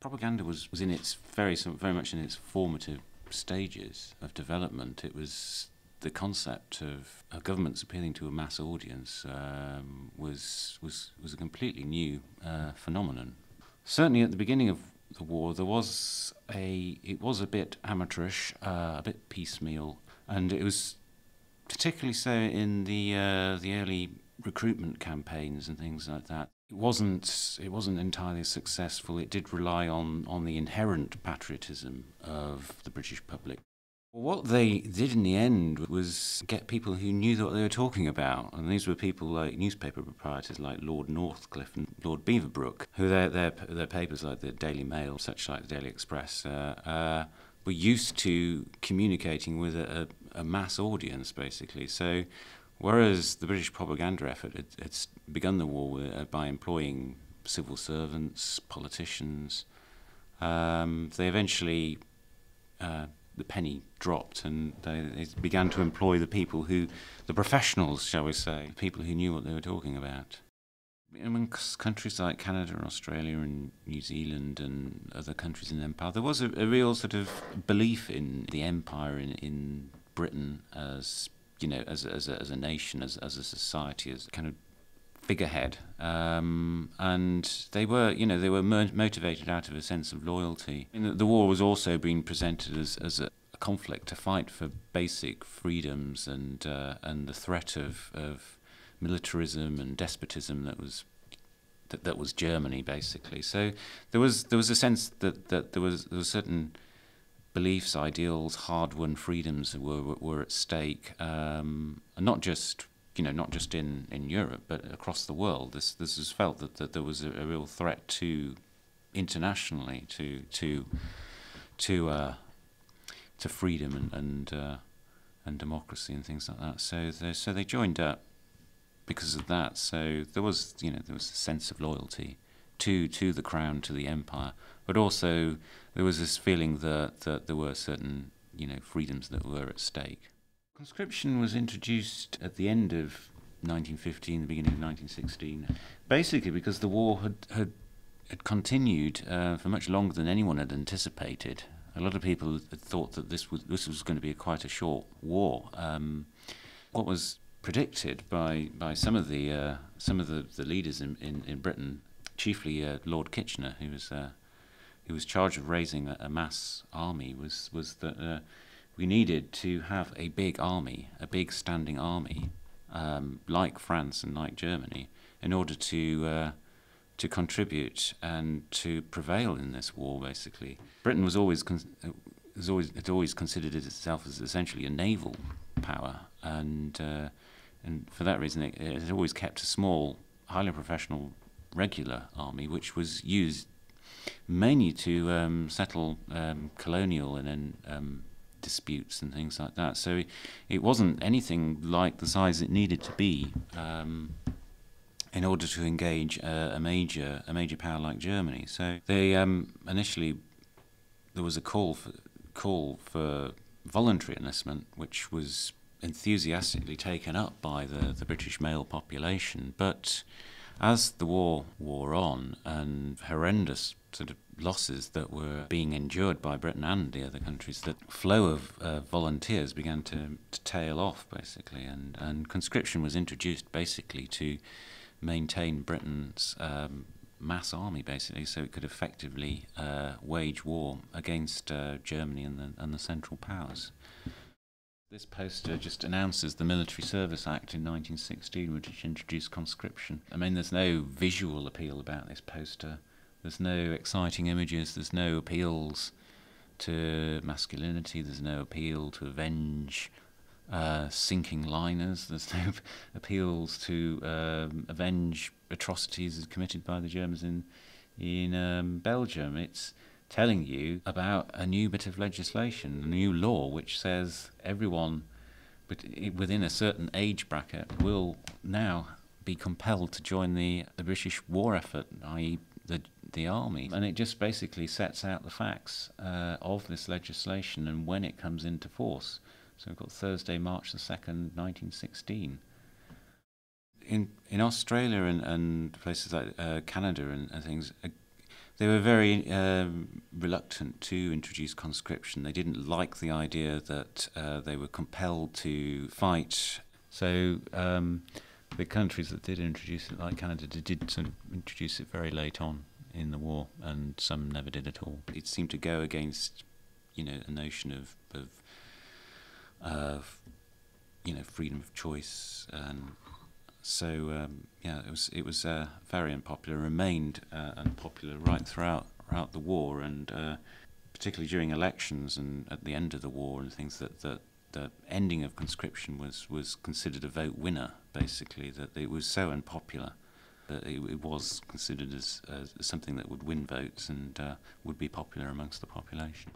Propaganda was, was in its very very much in its formative stages of development. It was the concept of, of governments appealing to a mass audience um, was was was a completely new uh, phenomenon. Certainly, at the beginning of the war, there was a it was a bit amateurish, uh, a bit piecemeal, and it was particularly so in the uh, the early recruitment campaigns and things like that. It wasn't it wasn't entirely successful. It did rely on on the inherent patriotism of the British public. What they did in the end was get people who knew what they were talking about, and these were people like newspaper proprietors like Lord Northcliffe and Lord Beaverbrook, who their their, their papers like the Daily Mail, such like the Daily Express, uh, uh, were used to communicating with a, a, a, mass audience, basically. So, whereas the British propaganda effort had, had begun the war with, uh, by employing civil servants, politicians, um, they eventually uh, the penny dropped and they, they, began to employ the people who, the professionals, shall we say, people who knew what they were talking about. Amongst countries like Canada and Australia and New Zealand and other countries in the empire, there was a, a real sort of belief in the empire in, in Britain as you know, as as a, as a nation, as as a society, as kind of figurehead, um, and they were, you know, they were mo- motivated out of a sense of loyalty. The, the, war was also being presented as, as a, a, conflict, a fight for basic freedoms, and uh, and the threat of, of militarism and despotism that was that, that was Germany, basically. So there was there was a sense that, that there was there was certain beliefs, ideals, hard-won freedoms were were, were at stake, um, not just you know, not just in, in Europe, but across the world. This this was felt that, that there was a, a real threat to internationally to to to uh, to freedom and and, uh, and democracy and things like that. So they, so they joined up because of that. So there was you know there was a sense of loyalty to to the crown to the empire, but also there was this feeling that that there were certain you know freedoms that were at stake. Conscription was introduced at the end of 1915, the beginning of 1916, basically because the war had had, had continued uh, for much longer than anyone had anticipated. A lot of people had thought that this was this was going to be a quite a short war. Um, what was predicted by, by some of the uh, some of the, the leaders in, in, in Britain, chiefly uh, Lord Kitchener, who was uh, who was charged of raising a, a mass army, was was that uh, we needed to have a big army, a big standing army, um, like France and like Germany, in order to uh, to contribute and to prevail in this war. Basically, Britain was always has always had always considered itself as essentially a naval power, and uh, and for that reason, it, it always kept a small, highly professional, regular army, which was used mainly to um, settle um, colonial and then um, disputes and things like that. So it wasn't anything like the size it needed to be um, in order to engage a, a, major a major power like Germany. So they um, initially there was a call for call for voluntary enlistment, which was enthusiastically taken up by the, the British male population, but as the war wore on and horrendous sort of losses that were being endured by Britain and the other countries, the flow of uh, volunteers began to, to tail off, basically, and, and conscription was introduced basically to maintain Britain's um, mass army, basically, so it could effectively uh, wage war against uh, Germany and the, and the Central Powers. This poster just announces the Military Service Act in 1916, which introduced conscription. I mean, there's no visual appeal about this poster. There's no exciting images. There's no appeals to masculinity. There's no appeal to avenge uh, sinking liners. There's no appeals to um, avenge atrocities committed by the Germans in in um, Belgium. It's telling you about a new bit of legislation, a new law which says everyone but within a certain age bracket will now be compelled to join the, the British war effort, i.e., the the army, and it just basically sets out the facts uh, of this legislation and when it comes into force. So we've got Thursday, March the second, nineteen sixteen. In in Australia and, and places like uh, Canada and, and things, they were very um, reluctant to introduce conscription. They didn't like the idea that uh, they were compelled to fight. So um, the countries that did introduce it, like Canada, did introduce it very late on in the war, and some never did at all. It seemed to go against, you know, a notion of of, of you know freedom of choice and so um, yeah, it was it was uh, very unpopular, remained uh, unpopular right throughout throughout the war, and uh, particularly during elections and at the end of the war and things that that the ending of conscription was was considered a vote winner. Basically, that it was so unpopular that it, it was considered as, as something that would win votes and uh, would be popular amongst the population.